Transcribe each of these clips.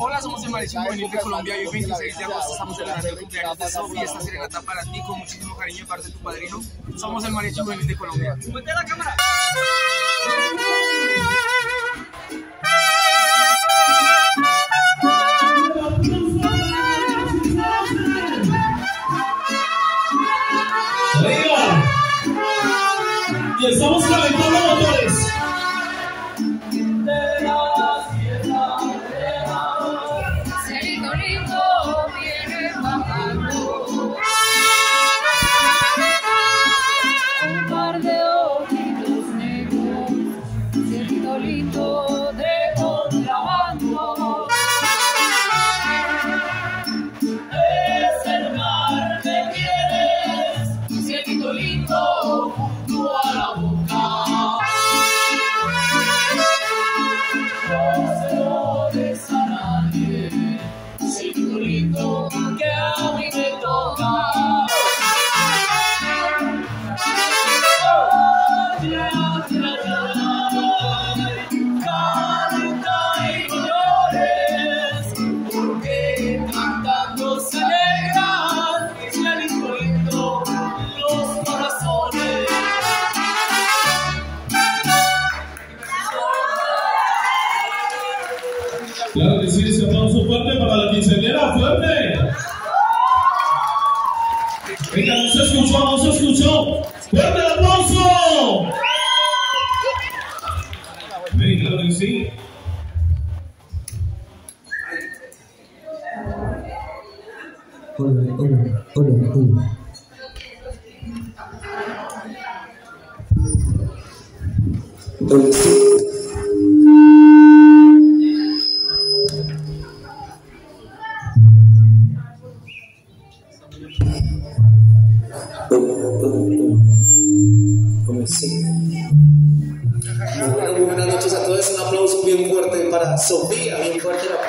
Hola, somos el Juvenil de Colombia y hoy 26 de agosto estamos celebrando el cumpleaños de Sofía. Esta serenata para ti con muchísimo cariño parte de tu padrino. Somos el Juvenil de Colombia. ¡Súbete la cámara! Y estamos calentando Claro que sí, ese aplauso fuerte para la quinceañera, fuerte. Venga, no se escuchó, no se escuchó. ¡Fuerte el aplauso! Venga, claro que sí.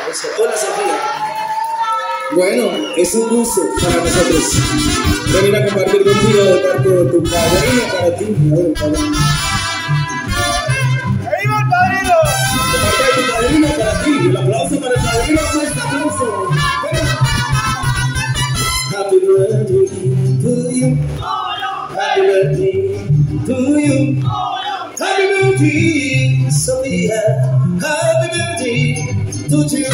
Aplauso. Hola, Sofía. Bueno, es un gusto para nosotros venir a compartir contigo de parte de tu padrino para ti. ¿no? Padrino. ¡Viva el padrino! De parte de tu padrino para ti. El aplauso para el padrino. Fuerte aplauso. Happy birthday to you. Happy birthday to you. Happy birthday, Sophia. Happy birthday to you.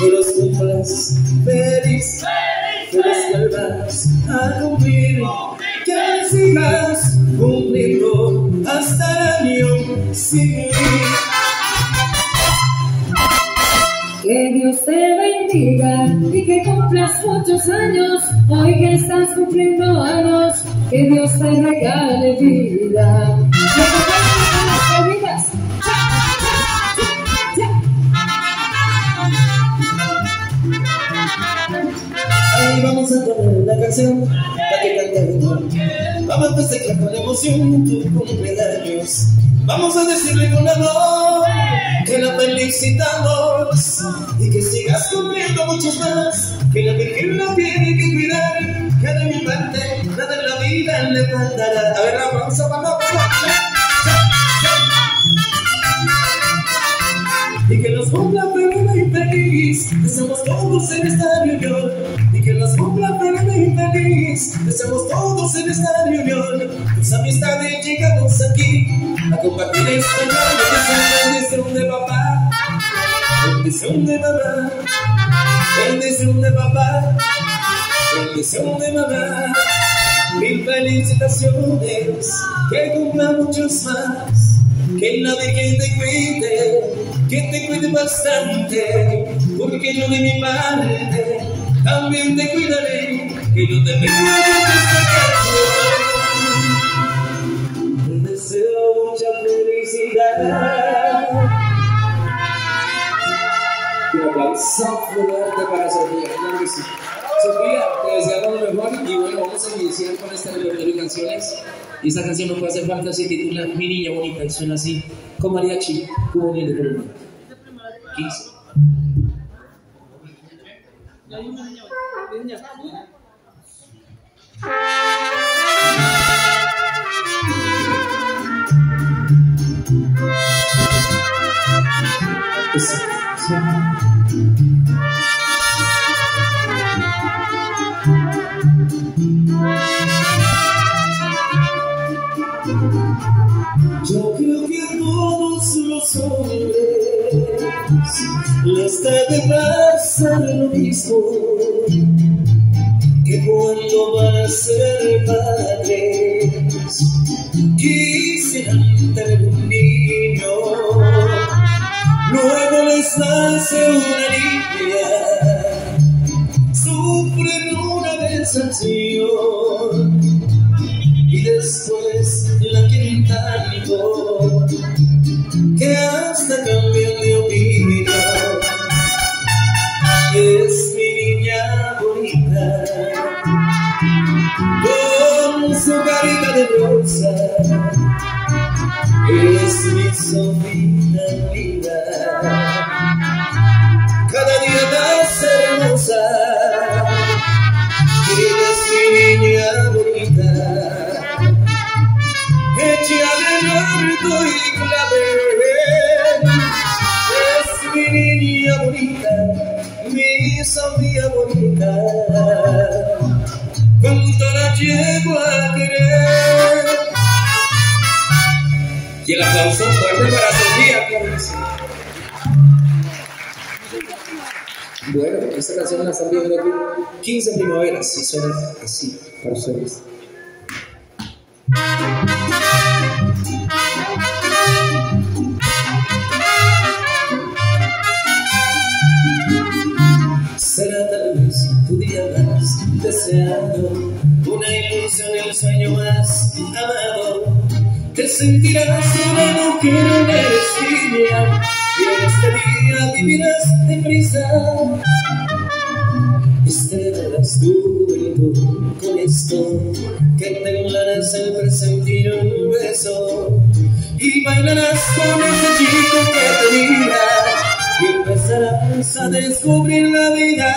Que los cumplas feliz, que los vuelvas a cumplir, que sigas cumpliendo hasta el año siguiente. Que Dios te bendiga y que cumplas muchos años. Hoy que estás cumpliendo años, que Dios te regale vida. Que Vamos a poner una canción, la que canta el Vamos a festejar con emoción tu cumpleaños. Vamos a decirle con amor que la felicitamos y que sigas cumpliendo muchos más. Que la Virgen la tiene que cuidar. Que de mi parte nada en la vida le faltará. A ver, la aplauso, vamos. Y que los cumpla feliz y feliz, deseamos todos en esta reunión. Los cumpla feliz deseamos todos en esta reunión. Tus amistades llegamos aquí. A compartir esta bendición de papá, bendición de mamá, bendición de papá, bendición de mamá. Mil felicitaciones, que cumpla muchos más. Que la Virgen te cuide, que te cuide bastante, porque yo de mi parte también te cuidaré, que yo te en esta canción. Te deseo mucha felicidad. Un aplauso fuerte para Sofía, claro que sí. Sofía, te deseamos lo mejor y bueno, vamos a iniciar con esta repertorio de canciones. Y esta canción no puede hacer falta, se titula Mi niña bonita y suena así, con mariachi, juvenil de Colombia. 15. Yo creo que todos los hombres les debe lo mismo que cuando van a ser padres quisieran tener un niño luego les nace una niña sufren una decepción Y el aplauso fuerte para Sofía. Bueno, esta canción la están viendo aquí 15 primaveras y suena así para ustedes. Será tal vez tu día más deseado, una ilusión, el sueño más amado te sentirás una mujer de desidia y en este día vivirás de prisa. Estrelas tu cuerpo con esto, que temblarás al presentir un beso y bailarás con ese chico que te mira y empezarás a descubrir la vida.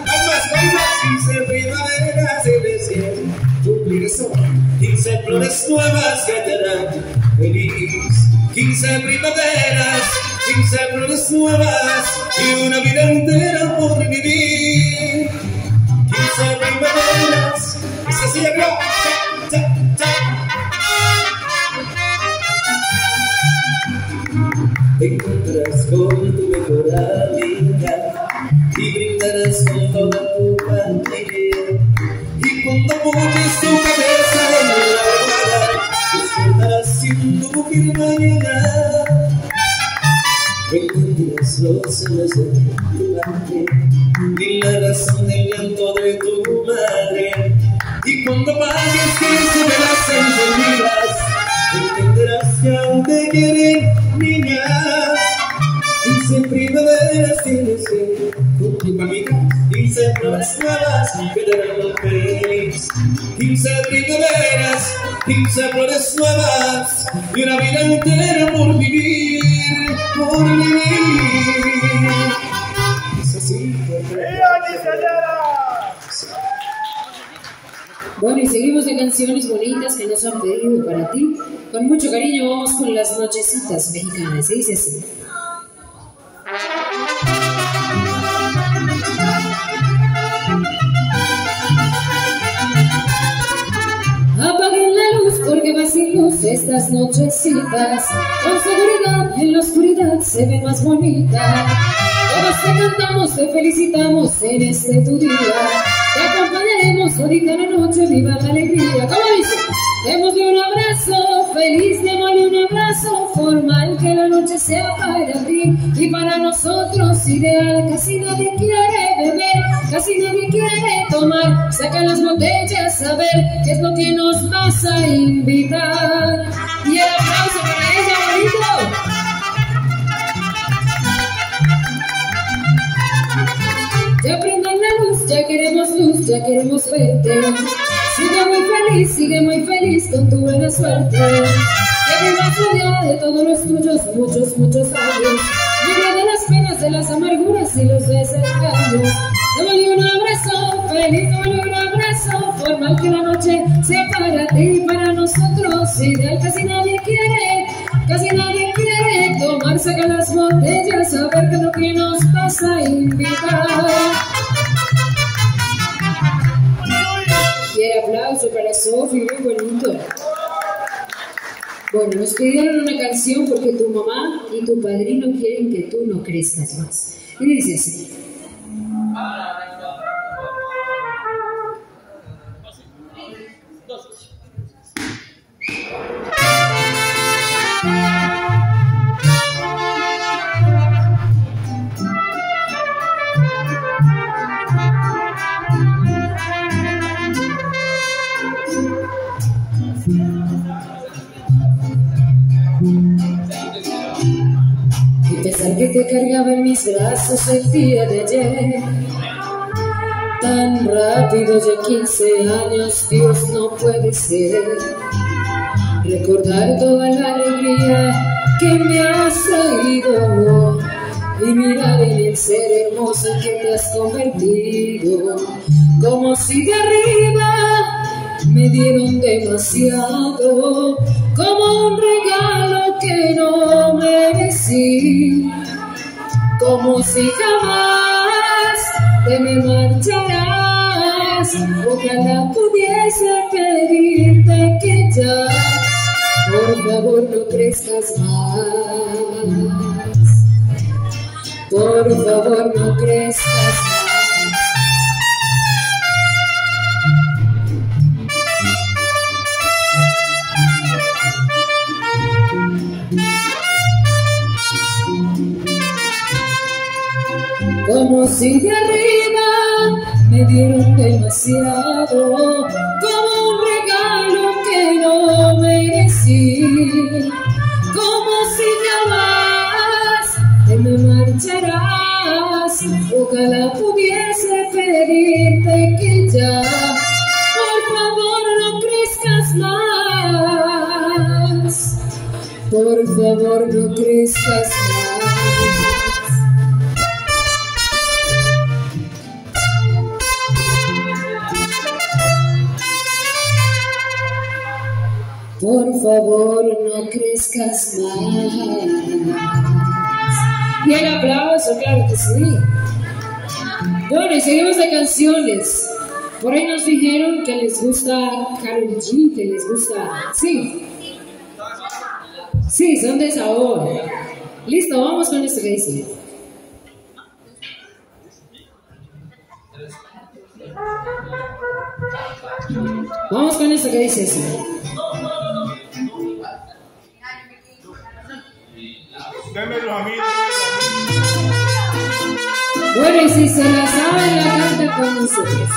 Ambas bailas sin ser primaveras y recién tu obligación. 15 flores nuevas que te harán feliz. 15 primaveras, 15 flores nuevas y una vida entera por vivir. 15 primaveras, y se cierra. Te encuentras con tu mejor y la razón del llanto de tu madre. Y cuando apagues que se verás encendidas, entenderás que aún te quieren, niña. Quince primaveras tienes que cumplir palmitas, quince flores nuevas que te harán feliz. Quince primaveras, quince flores nuevas y una vida entera por vivir, por vivir. Canciones bonitas que nos han pedido para ti. Con mucho cariño vamos con las nochecitas mexicanas. Se dice así. Apaguen la luz porque va sin luz estas nochecitas. Con seguridad en la oscuridad se ve más bonita. Todos te cantamos, te felicitamos en este tu día. Acompañaremos ahorita la noche, viva la alegría. ¿Cómo dice? Démosle un abrazo, feliz, démosle un abrazo formal que la noche sea para ti y para nosotros ideal. Casi nadie quiere beber, casi nadie quiere tomar. Saca las botellas a ver qué es lo que nos vas a invitar. Y el ya queremos verte. Sigue muy feliz, sigue muy feliz con tu buena suerte. Que vivas rodeada de todos los tuyos muchos, muchos años. Libre de las penas, de las amarguras y los desengaños. Pidieron una canción porque tu mamá y tu padrino quieren que tú no crezcas más. Y dice así. Te cargaba en mis brazos el día de ayer. Tan rápido, ya 15 años, Dios no puede ser. Recordar toda la alegría que me has traído. Y mirar en el ser hermoso que te has convertido. Como si de arriba me dieron demasiado, como un regalo que no merecí, como si jamás te me marcharás. Ojalá pudiese pedirte que ya, por favor, no crezcas más. Por favor, no crezcas más. Como si de arriba me dieron demasiado, como un regalo que no merecí, como si jamás te me marcharás, ojalá pudiese pedirte que ya, por favor no crezcas más, por favor no crezcas más. Favor, no crezcas más. Y el aplauso, claro que sí. Bueno, y seguimos de canciones. Por ahí nos dijeron que les gusta Karol G, que les gusta. Sí. Sí, son de sabor. Listo, vamos con esto que dice. Vamos con esto que dice así. Démelo a mí. Bueno, y si se la saben, la canta con nosotros.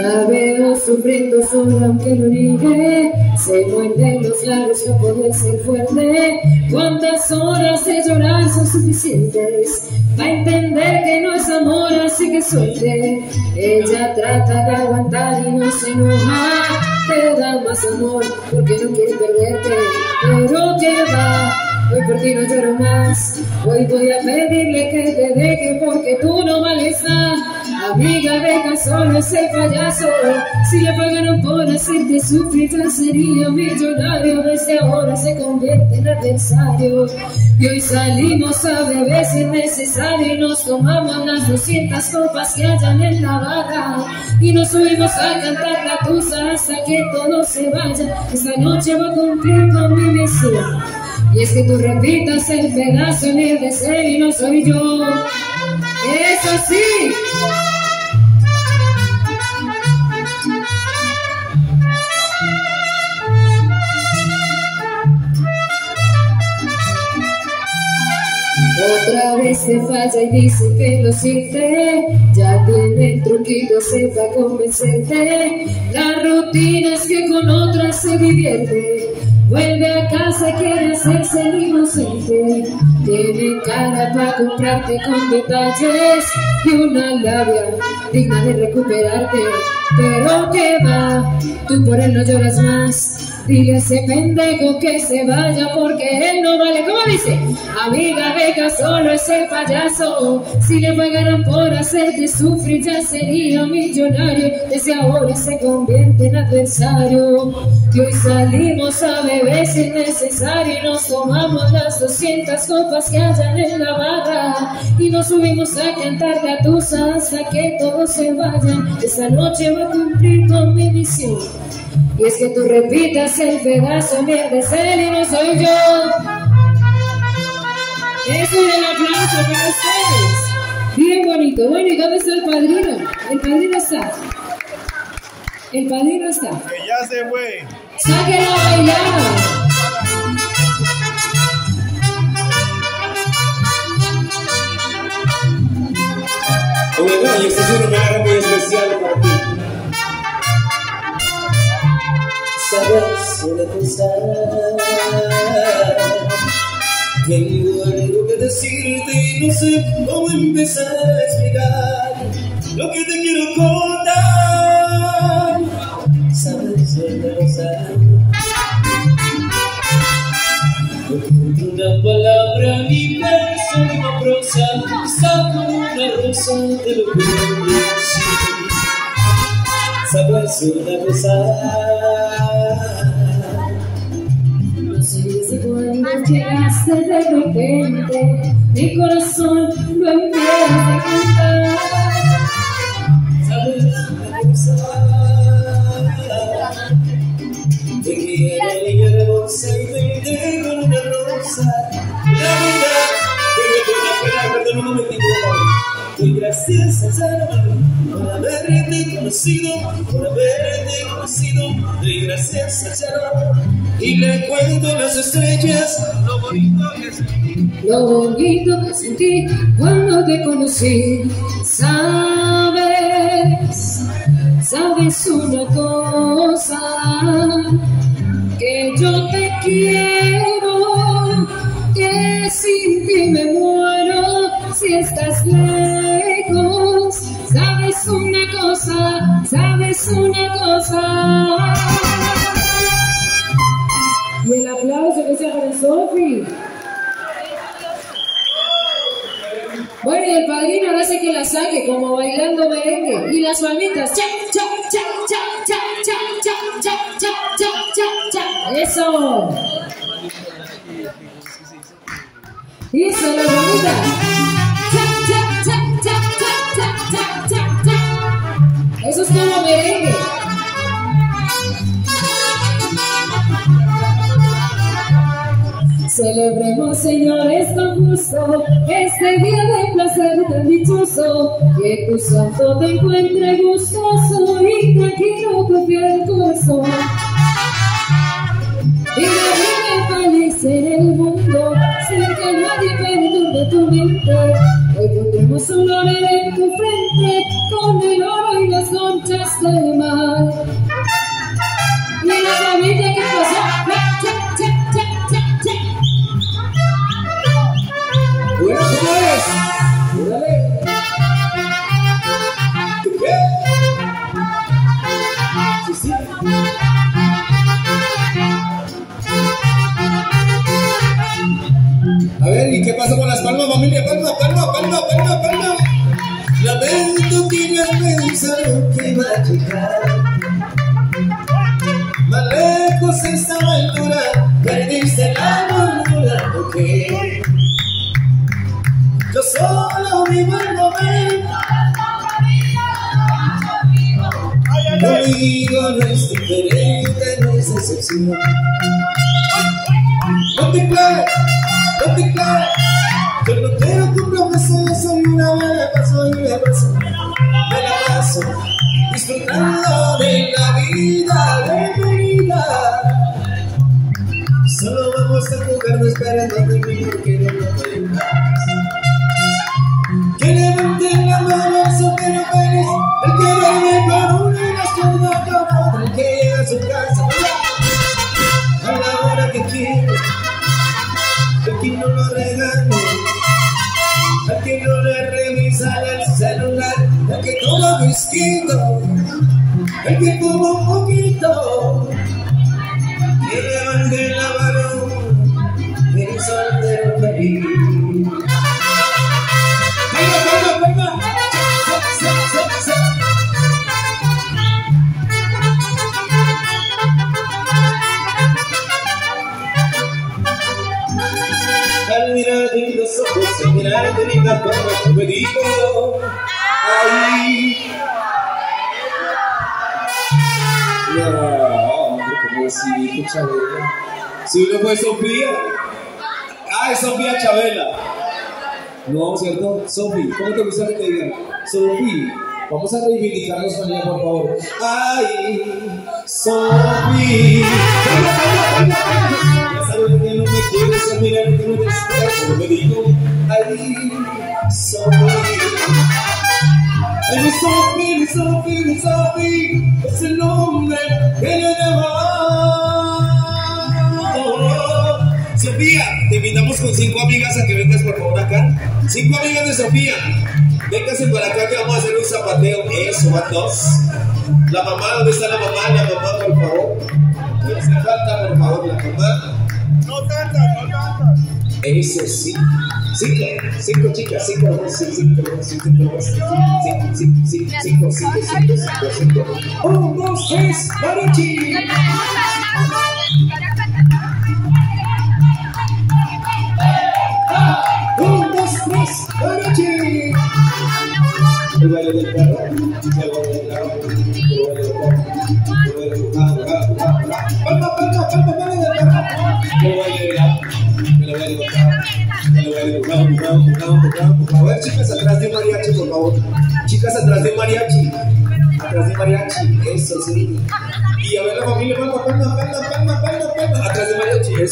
La veo sufriendo sola aunque lo niegue Se muerde los labios no poder ser fuerte ¿Cuántas horas de llorar son suficientes? Para entender que no es amor así que suelte Ella trata de aguantar y no se enoja Te da más amor porque no quiere perderte Pero que va Hoy por ti no lloro más. Hoy voy a pedirle que te deje porque tú no vales nada. Amiga, deja solo ese payaso. Si le pagaron por hacerte ya sería millonario. Desde ahora se convierte en adversario. Y hoy salimos a beber si es necesario y nos tomamos las 200 copas que hayan en la barra. Y nos subimos a cantar la tusa hasta que todo se vaya. Esta noche voy a cumplir con mi misión. Y es que tú repitas el pedazo en el deseo y no soy yo. Es así. Otra vez se falla y dice que lo siente, ya tiene el truquito, sepa convencerte. La rutina es que con otra se divierte, vuelve a casa y quiere hacerse el inocente. Tiene cara para comprarte con detalles y una labia digna de recuperarte. Pero que va, tú por él no lloras más. Dile a ese pendejo que se vaya porque él no vale. ¿Cómo dice? Amiga, venga solo ese payaso. Si le pagaran por hacerte sufrir, ya sería millonario. Desde ahora se convierte en adversario. Y hoy salimos a beber si es necesario. Y nos tomamos las 200 copas que hayan en la barra. Y nos subimos a cantar gatusa hasta que todos se vayan. Esta noche va a cumplir con mi misión. Y es que tú repitas el pedazo, mierda es él y no soy yo. Eso es el aplauso para ustedes. Bien bonito. Bueno, ¿y dónde está el padrino? El padrino está. El padrino está. Que ya se fue. Sáquenlo a bailar. Bueno, y este es un homenaje muy especial para ti. Una cosa, tengo algo que decirte y no sé cómo empezar a explicar lo que te quiero contar. Sabes una cosa, no una palabra ni verso ni una prosa, como una rosa, te lo decir. Sabes una cosa. Si cuando llegaste de mi corazón lo empieza a cantar. Quiero niña de bolsa. La verdad, que me toca pena, perdón un momentito. Doy gracias a Salomón por haberte conocido, por haberte conocido. Doy gracias Salomón y le cuento las estrellas lo bonito que sentí. Lo bonito que sentí cuando te conocí. Sabes, sabes una cosa, que yo te quiero, que sin ti me muero si estás lejos. Saque como bailando merengue. Y las palmitas. Cha. Eso. Celebremos, señores, con gusto este día de placer tan dichoso. Que tu santo te encuentre gustoso y tranquilo tu fiel corazón. Senhor. El que fuma un poquito, Si no fue Sofía. Ah, es Sofía Chabela. No, ¿cierto? Sofi, ¿cómo te gusta que te digan? Sofi, vamos a reivindicarnos con ella, por favor. Ay, Sofi. Ya sabes que no me quieres, a mirar que no esperas, solo me digo, ay, Sofi. Ay, mi Sofi, mi Sofi, mi Sofi, es el nombre que le llaman. Sofía, te invitamos con cinco amigas a que vengas por favor acá. Cinco amigas de Sofía. Véngase para acá que vamos a hacer un zapateo. Eso, van dos. La mamá, ¿dónde está la mamá? La mamá, por favor. No hace falta, por favor, la mamá. No tantas, no tantas. Eso sí. Cinco, cinco chicas, cinco, sí, cinco, sí, cinco, sí, cinco, cinco, cinco, cinco, cinco, cinco, cinco, cinco. Un, dos, tres, mariachi. Un,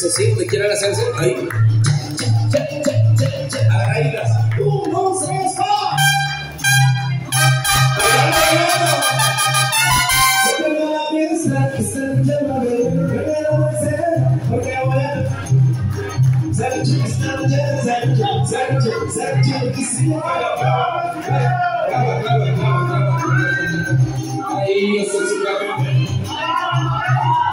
eso sí. Se quema la pieza que se me. Ahí,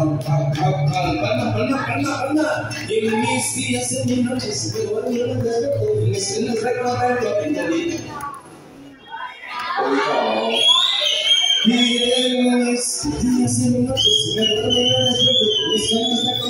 قلبنا قلنا قلنا قلنا يلميس في يسمي نفس بالسن الذكرى بين النبي يلميس في يسمي نفس بالسن الذكرى